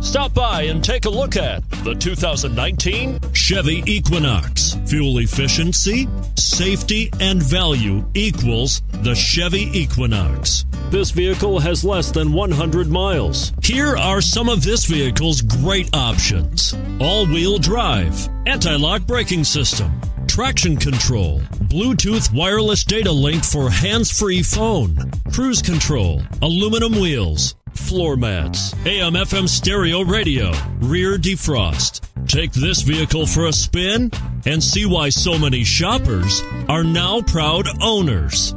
Stop by and take a look at the 2019 Chevy Equinox. Fuel efficiency, safety, and value equals the Chevy Equinox. This vehicle has less than 100 miles. Here are some of this vehicle's great options all wheel drive, anti lock braking system, traction control, Bluetooth wireless data link for hands free phone, cruise control, aluminum wheels, floor mats, AM FM stereo radio, rear defrost. Take this vehicle for a spin and see why so many shoppers are now proud owners.